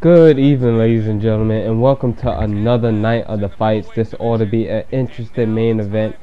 Good evening, ladies and gentlemen, and welcome to another night of the fights. This ought to be an interesting main event.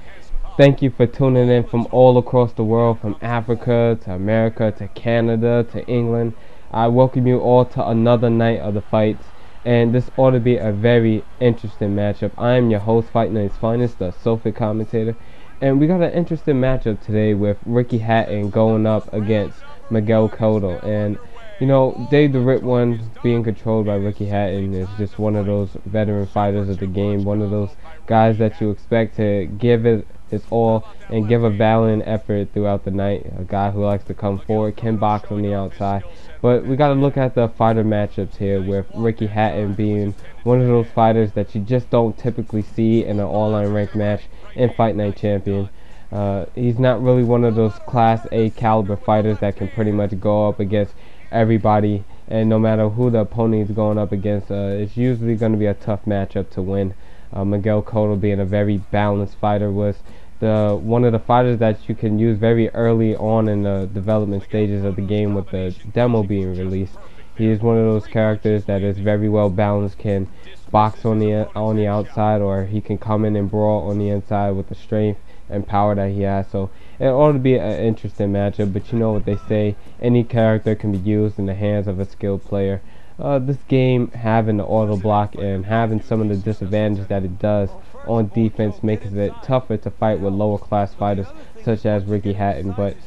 Thank you for tuning in from all across the world, from Africa to America to Canada to England. I welcome you all to another night of the fights, and this ought to be a very interesting matchup. I am your host, Fight Night's Finest, the Sofa commentator, and we got an interesting matchup today with Ricky Hatton going up against Miguel Cotto, and you know, Dave the Rip one being controlled by Ricky Hatton is just one of those veteran fighters of the game, one of those guys that you expect to give it his all and give a valiant effort throughout the night. A guy who likes to come forward, can box on the outside. But we got to look at the fighter matchups here with Ricky Hatton being one of those fighters that you just don't typically see in an all-line ranked match in Fight Night Champion. Uh, he's not really one of those Class A caliber fighters that can pretty much go up against everybody, and no matter who the opponent is going up against, uh, it's usually going to be a tough matchup to win. Uh, Miguel Cotto being a very balanced fighter was the one of the fighters that you can use very early on in the development stages of the game with the demo being released. He is one of those characters that is very well balanced, can box on the on the outside, or he can come in and brawl on the inside with the strength and power that he has. So it ought to be an interesting matchup. But you know what they say: any character can be used in the hands of a skilled player. Uh, this game having the auto block and having some of the disadvantages that it does on defense makes it tougher to fight with lower class fighters such as Ricky Hatton. But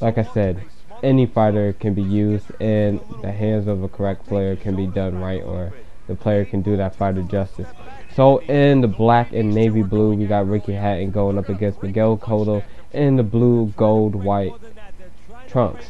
like I said, any fighter can be used in the hands of a correct player can be done right or the player can do that fighter justice. So in the black and navy blue, we got Ricky Hatton going up against Miguel Cotto in the blue, gold, white trunks.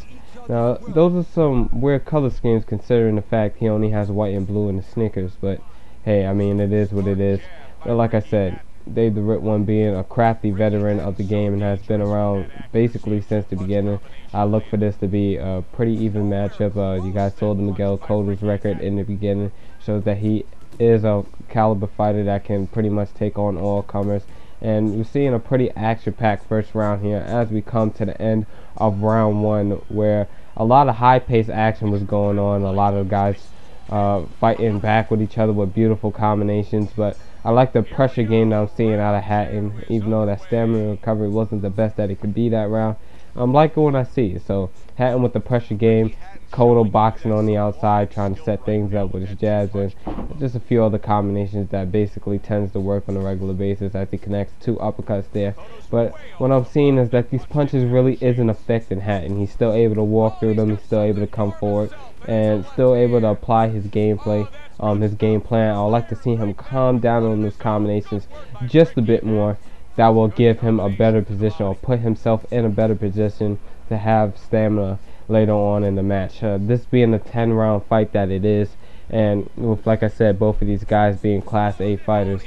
Now, those are some weird color schemes considering the fact he only has white and blue in the sneakers. But, hey, I mean, it is what it is. But like I said, Dave the Rip One being a crafty veteran of the game and has been around basically since the beginning. I look for this to be a pretty even matchup. Uh, you guys saw the Miguel Cotto's record in the beginning. Shows that he is a caliber fighter that can pretty much take on all comers. And we're seeing a pretty action-packed first round here as we come to the end of round one, where a lot of high-paced action was going on. A lot of guys uh, fighting back with each other with beautiful combinations. But I like the pressure game that I'm seeing out of Hatton, even though that stamina recovery wasn't the best that it could be that round. I'm liking what I see. So Hatton with the pressure game, Cotto boxing on the outside, trying to set things up with his jabs, and just a few other combinations that basically tends to work on a regular basis as he connects two uppercuts there. But what I'm seeing is that these punches really isn't affecting Hatton. He's still able to walk through them. He's still able to come forward and still able to apply his gameplay, um, his game plan. I would like to see him calm down on those combinations just a bit more that will give him a better position or put himself in a better position to have stamina later on in the match. Uh, this being a 10 round fight that it is, and with, like I said, both of these guys being Class A fighters,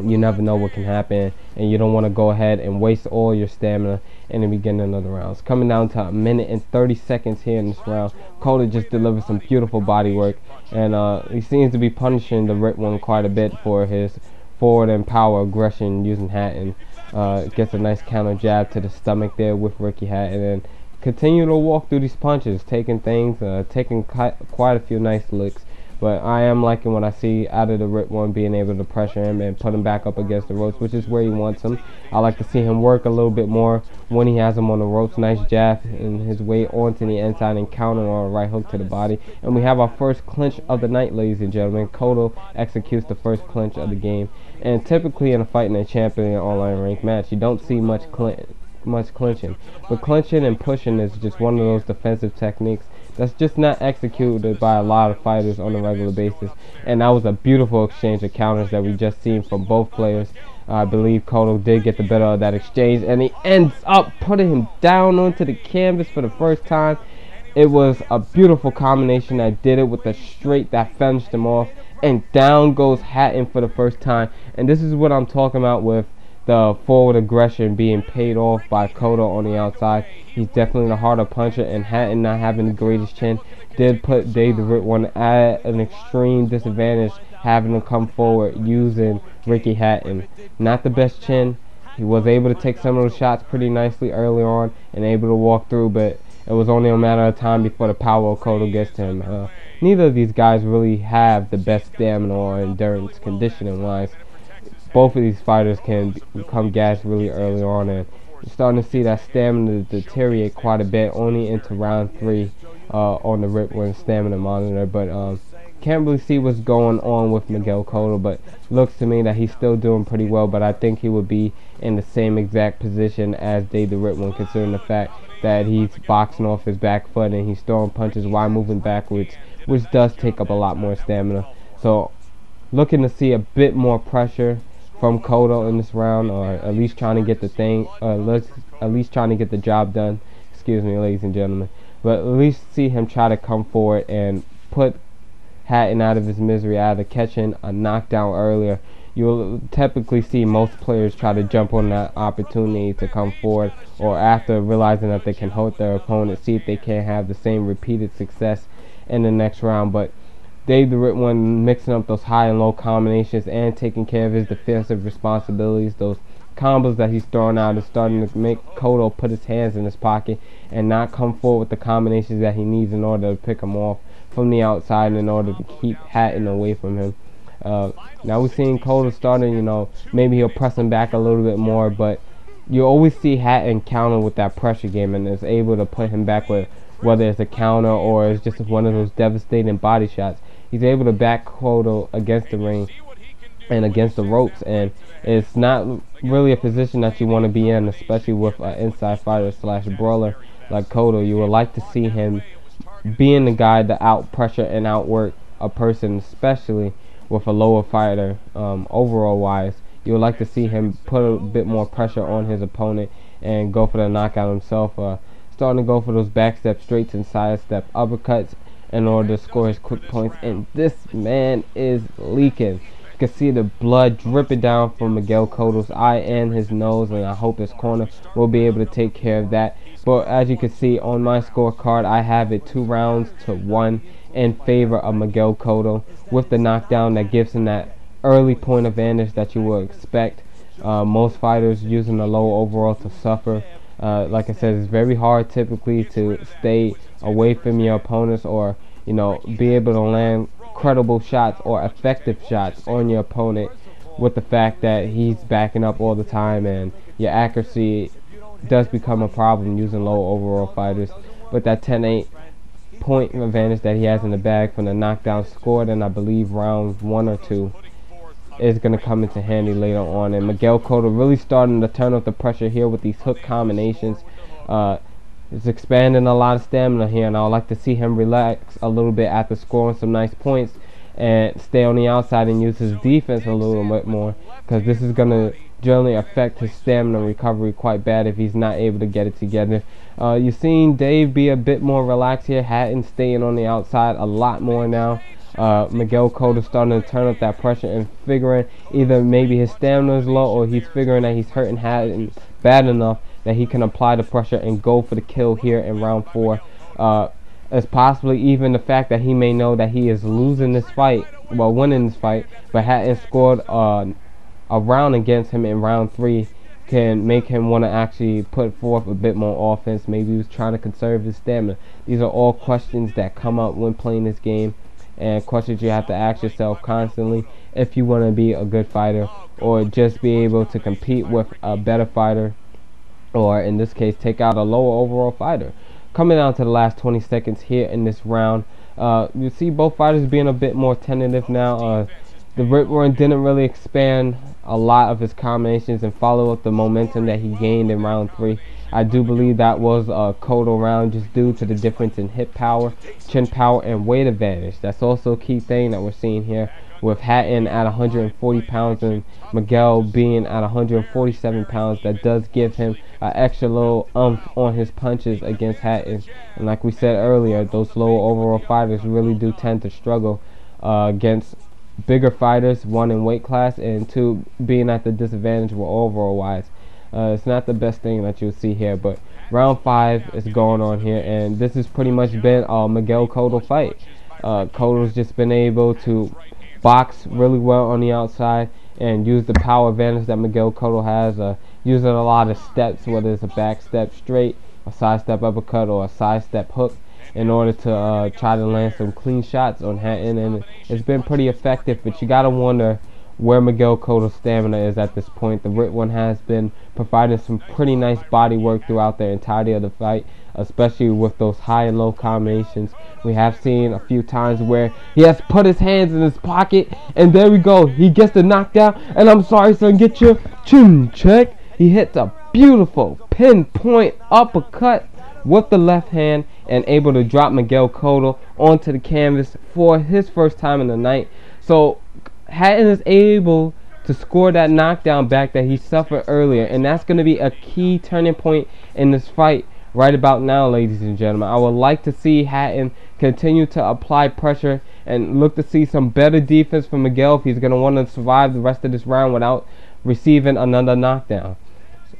you never know what can happen, and you don't want to go ahead and waste all your stamina in the beginning of the rounds. Coming down to a minute and 30 seconds here in this round, Cotto just delivered some beautiful body work, and uh, he seems to be punishing the Rip one quite a bit for his forward and power aggression using Hatton. Uh, gets a nice counter jab to the stomach there with Ricky Hatton and continue to walk through these punches, taking things, uh, taking quite a few nice looks. But I am liking what I see out of the Rip one being able to pressure him and put him back up against the ropes, which is where he wants him. I like to see him work a little bit more when he has him on the ropes. Nice jab and his way onto the inside and counter on a right hook to the body. And we have our first clinch of the night, ladies and gentlemen. Cotto executes the first clinch of the game. And typically in a Fight Night Champion online ranked match, you don't see much much clinching. But clinching and pushing is just one of those defensive techniques that's just not executed by a lot of fighters on a regular basis. And that was a beautiful exchange of counters that we just seen from both players. I believe Cotto did get the better of that exchange, and he ends up putting him down onto the canvas for the first time. It was a beautiful combination that did it with the straight that finished him off. And down goes Hatton for the first time. And this is what I'm talking about with the forward aggression being paid off by Cotto on the outside. He's definitely the harder puncher, and Hatton not having the greatest chin did put Dave the one at an extreme disadvantage, having to come forward using Ricky Hatton. Not the best chin. He was able to take some of those shots pretty nicely early on and able to walk through, but it was only a matter of time before the power of Cotto gets to him. Uh, neither of these guys really have the best stamina or endurance conditioning wise. Both of these fighters can become gassed really early on and you're starting to see that stamina deteriorate quite a bit only into round three uh, on the Rip One stamina monitor. But um, can't really see what's going on with Miguel Cotto, but looks to me that he's still doing pretty well. But I think he would be in the same exact position as Dave the Rip One, considering the fact that he's boxing off his back foot and he's throwing punches while moving backwards, which does take up a lot more stamina. So looking to see a bit more pressure from Cotto in this round, or at least trying to get the thing, uh, at least trying to get the job done. Excuse me, ladies and gentlemen. But at least see him try to come forward and put Hatton out of his misery, out either catching a knockdown earlier. You'll typically see most players try to jump on that opportunity to come forward, or after realizing that they can hold their opponent, see if they can have the same repeated success in the next round. But Dave the Rip One mixing up those high and low combinations and taking care of his defensive responsibilities, those combos that he's throwing out is starting to make Cotto put his hands in his pocket and not come forward with the combinations that he needs in order to pick him off from the outside in order to keep Hatton away from him. Uh, now we're seeing Cotto starting, you know, maybe he'll press him back a little bit more, but you always see Hatton counter with that pressure game and is able to put him back with whether it's a counter or it's just one of those devastating body shots. He's able to back Cotto against the ring and against the ropes, and it's not really a position that you want to be in, especially with an inside fighter slash brawler like Cotto. You would like to see him being the guy to out pressure and outwork a person, especially with a lower fighter, um, overall wise. You would like to see him put a bit more pressure on his opponent and go for the knockout himself. Uh, starting to go for those backstep straights and sidestep uppercuts in order to score his quick points. And this man is leaking. You can see the blood dripping down from Miguel Cotto's eye and his nose, and I hope his corner will be able to take care of that. But as you can see on my scorecard, I have it two rounds to one in favor of Miguel Cotto with the knockdown that gives him that early point advantage that you would expect. Uh, most fighters using a low overall to suffer. Uh, like I said, it's very hard typically to stay away from your opponents or you know be able to land credible shots or effective shots on your opponent with the fact that he's backing up all the time and your accuracy does become a problem using low overall fighters. But that 10-8 point advantage that he has in the bag from the knockdown scored in, I believe, rounds one or two is going to come into handy later on. And Miguel Cotto really starting to turn up the pressure here with these hook combinations. Uh, expanding a lot of stamina here, and I would like to see him relax a little bit after scoring some nice points and stay on the outside and use his defense a little bit more because this is going to generally affect his stamina recovery quite bad if he's not able to get it together. Uh, you've seen Dave be a bit more relaxed here, Hatton staying on the outside a lot more now. Uh, Miguel Cotto starting to turn up that pressure and figuring either maybe his stamina is low or he's figuring that he's hurting Hatton bad enough that he can apply the pressure and go for the kill here in round four. Uh, as possibly even the fact that he may know that he is losing this fight, well, winning this fight, but Hatton scored uh, a round against him in round three can make him want to actually put forth a bit more offense. Maybe he was trying to conserve his stamina. These are all questions that come up when playing this game and questions you have to ask yourself constantly if you want to be a good fighter or just be able to compete with a better fighter or in this case take out a lower overall fighter. Coming down to the last 20 seconds here in this round, uh, you see both fighters being a bit more tentative now. Uh, the Rip One didn't really expand a lot of his combinations and follow up the momentum that he gained in round three. I do believe that was a Cotto round just due to the difference in hip power, chin power, and weight advantage. That's also a key thing that we're seeing here with Hatton at 140 pounds and Miguel being at 147 pounds. That does give him an extra little umph on his punches against Hatton. And like we said earlier, those low overall fighters really do tend to struggle uh, against bigger fighters, one in weight class, and two being at the disadvantage overall wise. Uh, it's not the best thing that you'll see here, but round five is going on here, and this has pretty much been a Miguel Cotto fight. Uh, Cotto's just been able to box really well on the outside and use the power advantage that Miguel Cotto has, uh, using a lot of steps, whether it's a back step straight, a side step uppercut, or a side step hook in order to uh, try to land some clean shots on Hatton, and it's been pretty effective. But you gotta wonder where Miguel Cotto's stamina is at this point. The Rit one has been providing some pretty nice body work throughout the entirety of the fight, especially with those high and low combinations. We have seen a few times where he has put his hands in his pocket, and there we go. He gets the knockdown, and I'm sorry, son, get your chin check. He hits a beautiful pinpoint uppercut with the left hand and able to drop Miguel Cotto onto the canvas for his first time in the night. So Hatton is able to score that knockdown back that he suffered earlier, and that's going to be a key turning point in this fight right about now, ladies and gentlemen. I would like to see Hatton continue to apply pressure and look to see some better defense from Miguel if he's going to want to survive the rest of this round without receiving another knockdown.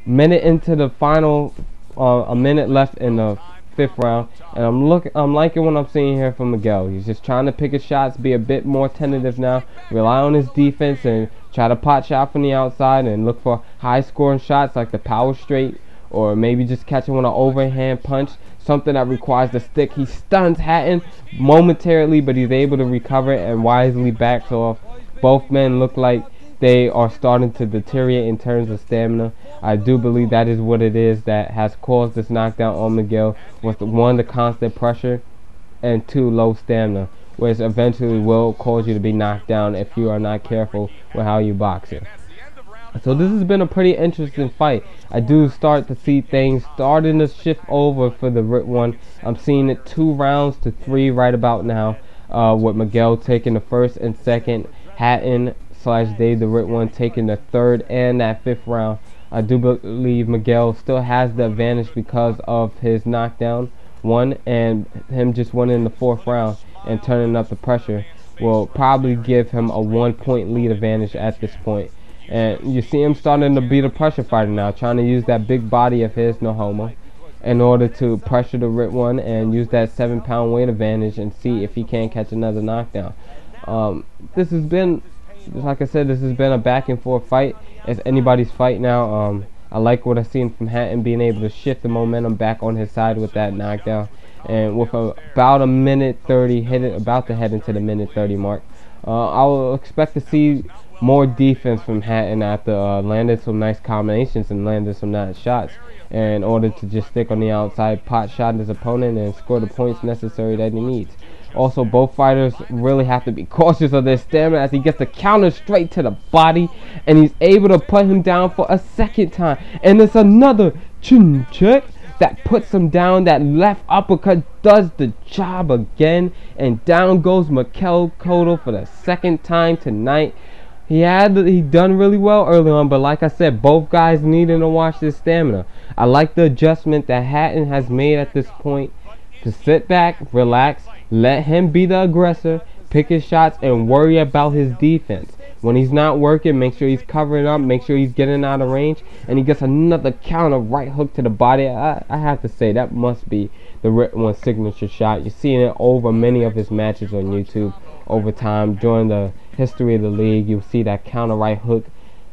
Minute into the final, uh, a minute left in the fifth round, and I'm looking, I'm liking what I'm seeing here from Miguel. He's just trying to pick his shots, be a bit more tentative now, rely on his defense, and try to pot shot from the outside and look for high scoring shots like the power straight, or maybe just catching on an overhand punch, something that requires the stick. He stuns Hatton momentarily, but he's able to recover and wisely backs off. Uh, both men look like they are starting to deteriorate in terms of stamina. I do believe that is what it is that has caused this knockdown on Miguel was one the constant pressure and two low stamina which eventually will cause you to be knocked down if you are not careful with how you box it. So this has been a pretty interesting fight. I do start to see things starting to shift over for the Rit one. I'm seeing it two rounds to three right about now. Uh, with Miguel taking the first and second, Hatton slash Dave the Rit one taking the third and that fifth round. I do believe Miguel still has the advantage because of his knockdown one and him just winning the fourth round and turning up the pressure will probably give him a one point lead advantage at this point. And you see him starting to be the pressure fighter now, trying to use that big body of his, no homo, in order to pressure the Rit one and use that seven pound weight advantage and see if he can catch another knockdown. Um, this has been, like I said, this has been a back and forth fight it's anybody's fight now. Um, I like what I've seen from Hatton being able to shift the momentum back on his side with that knockdown. And with a, about a minute 30, headed about to head into the minute 30 mark, uh, I will expect to see more defense from Hatton after uh, landing some nice combinations and landing some nice shots in order to just stick on the outside, pot shot his opponent, and score the points necessary that he needs. Also, both fighters really have to be cautious of their stamina as he gets the counter straight to the body and he's able to put him down for a second time. And it's another chin check that puts him down. That left uppercut does the job again. And down goes Miguel Cotto for the second time tonight. He had he done really well early on, but like I said, both guys needing to watch their stamina. I like the adjustment that Hatton has made at this point to sit back, relax, let him be the aggressor, pick his shots, and worry about his defense. When he's not working, make sure he's covering up, make sure he's getting out of range, and he gets another counter right hook to the body. I, I have to say, that must be the one signature shot. You're seeing it over many of his matches on YouTube over time. During the history of the league, you'll see that counter right hook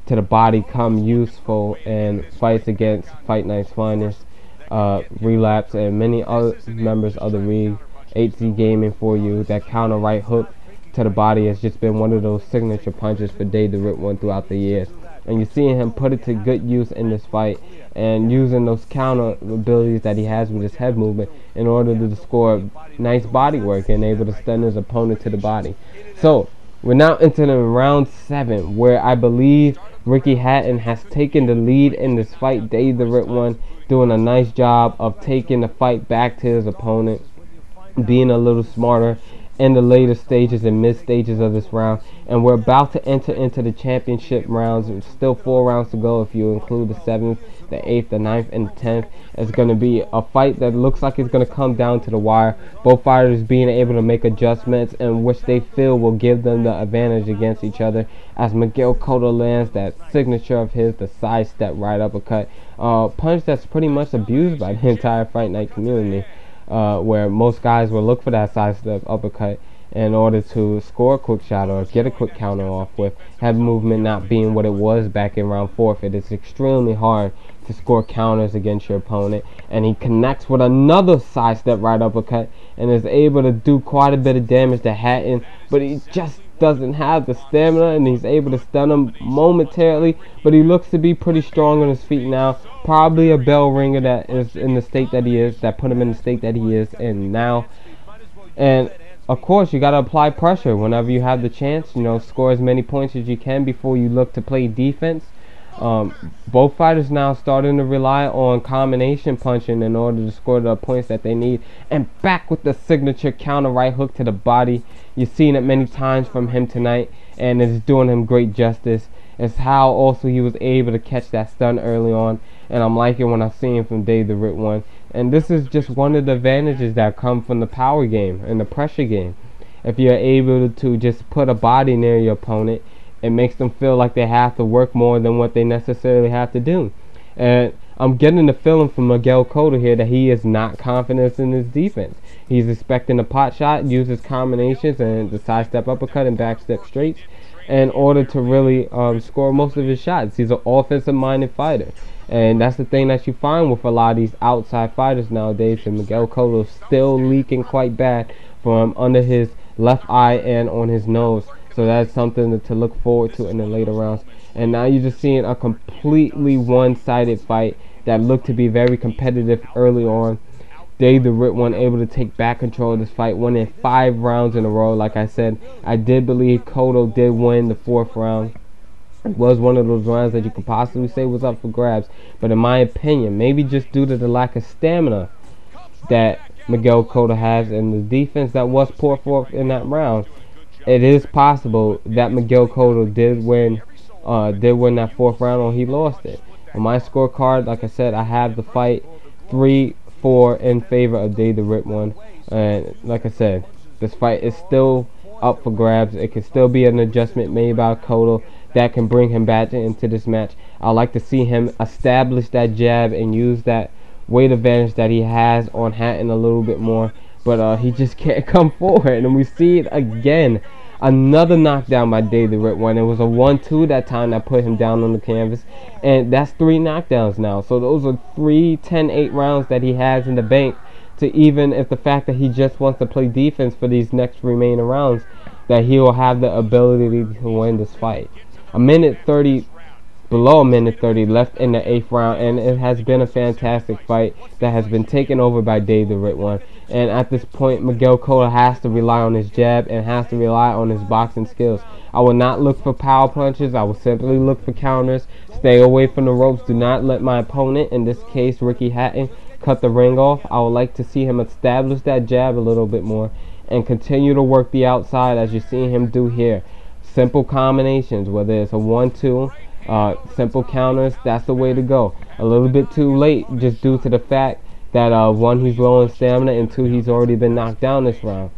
to the body come useful in fights against Fight Night's finest, uh, Relapse, and many other members of the league. HZ Gaming for you. That counter right hook to the body has just been one of those signature punches for Dave the Rit one throughout the years. And you're seeing him put it to good use in this fight and using those counter abilities that he has with his head movement in order to score nice body work and able to stun his opponent to the body. So we're now into the round seven where I believe Ricky Hatton has taken the lead in this fight. Dave the Rit one doing a nice job of taking the fight back to his opponent being a little smarter in the later stages and mid stages of this round. And we're about to enter into the championship rounds. There's still four rounds to go if you include the seventh, the eighth, the ninth, and the tenth. It's going to be a fight that looks like it's going to come down to the wire. Both fighters being able to make adjustments and which they feel will give them the advantage against each other. As Miguel Cotto lands that signature of his, the side step right uppercut, uh, punch that's pretty much abused by the entire fight night community uh, where most guys will look for that sidestep uppercut in order to score a quick shot or get a quick counter off with head movement not being what it was back in round four. It is extremely hard to score counters against your opponent. And he connects with another sidestep right uppercut and is able to do quite a bit of damage to Hatton. But he just doesn't have the stamina and he's able to stun him momentarily. But he looks to be pretty strong on his feet now. Probably a bell ringer that is in the state that he is, that put him in the state that he is in now. And of course, you got to apply pressure whenever you have the chance. You know, score as many points as you can before you look to play defense. Um, both fighters now starting to rely on combination punching in order to score the points that they need. And back with the signature counter right hook to the body. You've seen it many times from him tonight, and it's doing him great justice. It's how also he was able to catch that stun early on, and I'm liking when I see him from Dave the Rip one. And this is just one of the advantages that come from the power game and the pressure game. If you're able to just put a body near your opponent it makes them feel like they have to work more than what they necessarily have to do. And I'm getting the feeling from Miguel Cotto here that he is not confident in his defense. He's expecting a pot shot, uses combinations and the side step uppercut and back step straights in order to really um, score most of his shots. He's an offensive minded fighter. And that's the thing that you find with a lot of these outside fighters nowadays. And Miguel Cotto's still leaking quite bad from under his left eye and on his nose. So that's something to look forward to in the later rounds. And now you're just seeing a completely one-sided fight that looked to be very competitive early on. Dave the Rip one able to take back control of this fight, winning five rounds in a row. Like I said, I did believe Cotto did win the fourth round. It was one of those rounds that you could possibly say was up for grabs. But in my opinion, maybe just due to the lack of stamina that Miguel Cotto has and the defense that was poor forth in that round, it is possible that Miguel Cotto did win uh, did win that fourth round or he lost it. On my scorecard, like I said, I have the fight three four in favor of Dave the Rip one. And like I said, this fight is still up for grabs. It could still be an adjustment made by Cotto that can bring him back into this match. I like to see him establish that jab and use that weight advantage that he has on Hatton a little bit more but uh, he just can't come forward. And we see it again. Another knockdown by David one. It was a 1-2 that time that put him down on the canvas. And that's three knockdowns now. So those are three 10-8 rounds that he has in the bank. To even if the fact that he just wants to play defense for these next remaining rounds, that he will have the ability to win this fight. A minute 30 below a minute 30 left in the eighth round and it has been a fantastic fight that has been taken over by Dave the Rip one. And at this point Miguel Cotto has to rely on his jab and has to rely on his boxing skills. I will not look for power punches. I will simply look for counters. Stay away from the ropes. Do not let my opponent in this case Ricky Hatton cut the ring off. I would like to see him establish that jab a little bit more and continue to work the outside as you're seeing him do here. Simple combinations whether it's a 1-2 uh, simple counters, that's the way to go. A little bit too late just due to the fact that uh, one, he's low in stamina, and two, he's already been knocked down this round.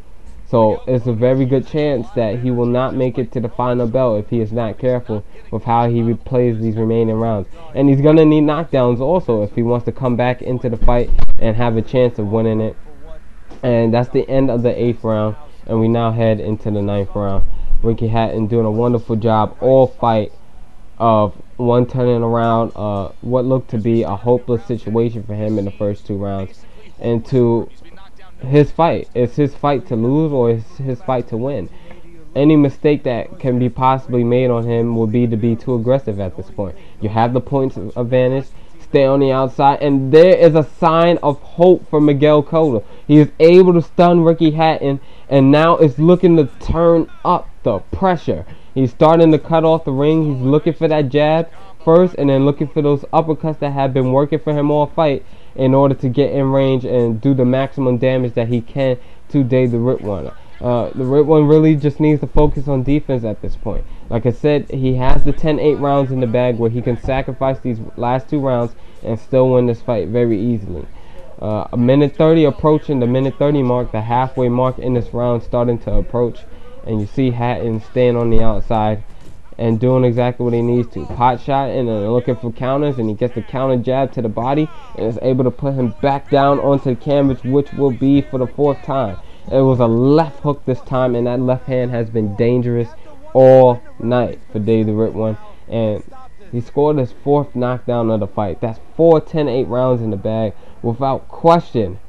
So it's a very good chance that he will not make it to the final bell if he is not careful with how he plays these remaining rounds. And he's going to need knockdowns also if he wants to come back into the fight and have a chance of winning it. And that's the end of the eighth round. And we now head into the ninth round. Ricky Hatton doing a wonderful job all fight of one turning around uh, what looked to be a hopeless situation for him in the first two rounds into his fight. It's his fight to lose or it's his fight to win. Any mistake that can be possibly made on him would be to be too aggressive at this point. You have the points advantage. Stay on the outside. And there is a sign of hope for Miguel Cotto. He is able to stun Ricky Hatton. And now it's looking to turn up the pressure. He's starting to cut off the ring. He's looking for that jab first and then looking for those uppercuts that have been working for him all fight in order to get in range and do the maximum damage that he can to Dave the Rip One. Uh, the Rip One really just needs to focus on defense at this point. Like I said, he has the 10-8 rounds in the bag where he can sacrifice these last two rounds and still win this fight very easily. Uh, a minute 30 approaching the minute 30 mark, the halfway mark in this round starting to approach and you see Hatton staying on the outside and doing exactly what he needs to. Pot shot and then looking for counters and he gets the counter jab to the body and is able to put him back down onto the canvas which will be for the fourth time. It was a left hook this time and that left hand has been dangerous all night for Dave the Rip one and He scored his fourth knockdown of the fight. That's four 10-8 rounds in the bag without question.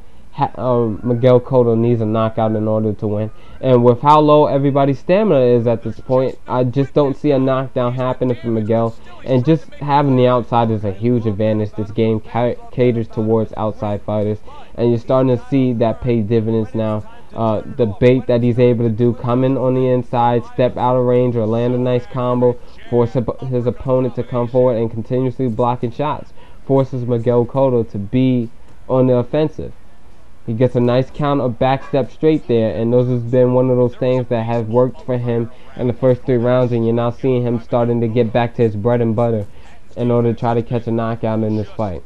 Um, Miguel Cotto needs a knockout in order to win. And with how low everybody's stamina is at this point, I just don't see a knockdown happening for Miguel. And just having the outside is a huge advantage. This game caters towards outside fighters. And you're starting to see that pay dividends now. Uh, the bait that he's able to do coming on the inside, step out of range, or land a nice combo, force his opponent to come forward and continuously blocking shots. Forces Miguel Cotto to be on the offensive. He gets a nice counter back step straight there, and those has been one of those things that has worked for him in the first three rounds, and you're now seeing him starting to get back to his bread and butter in order to try to catch a knockout in this fight.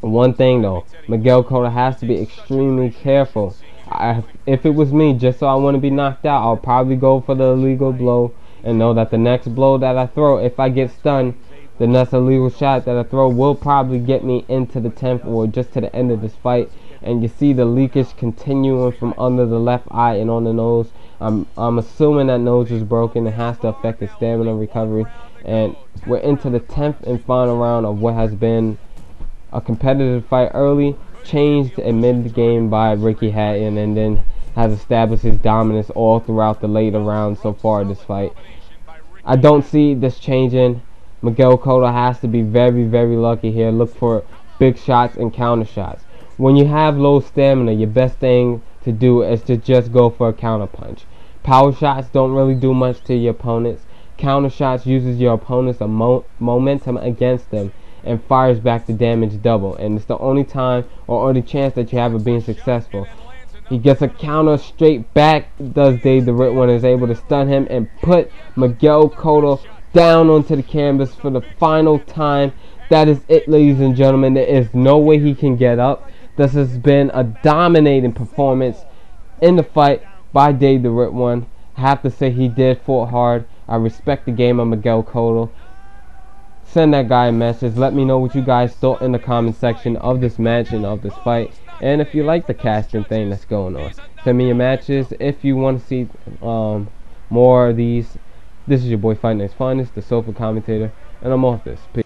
One thing though, Miguel Cotto has to be extremely careful. I, if it was me, just so I want to be knocked out, I'll probably go for the illegal blow and know that the next blow that I throw, if I get stunned, the next illegal shot that I throw will probably get me into the 10th or just to the end of this fight and you see the leakage continuing from under the left eye and on the nose. I'm I'm assuming that nose is broken. It has to affect the stamina recovery. And we're into the 10th and final round of what has been a competitive fight early, changed in mid-game by Ricky Hatton, and then has established his dominance all throughout the later rounds so far this fight. I don't see this changing. Miguel Cotto has to be very, very lucky here. Look for big shots and counter shots when you have low stamina, your best thing to do is to just go for a counter punch. Power shots don't really do much to your opponents. Counter shots uses your opponent's mo momentum against them and fires back the damage double. And it's the only time or only chance that you have of being successful. He gets a counter straight back, does Dave the Ritwin, is able to stun him and put Miguel Cotto down onto the canvas for the final time. That is it, ladies and gentlemen. There is no way he can get up. This has been a dominating performance in the fight by Dave the Ritwin. I have to say he did fought hard. I respect the game of Miguel Cotto. Send that guy a message. Let me know what you guys thought in the comment section of this match and of this fight. And if you like the casting thing that's going on. Send me your matches. If you want to see um, more of these, this is your boy Fight Night's Finest, the Sofa Commentator. And I'm off this. Peace.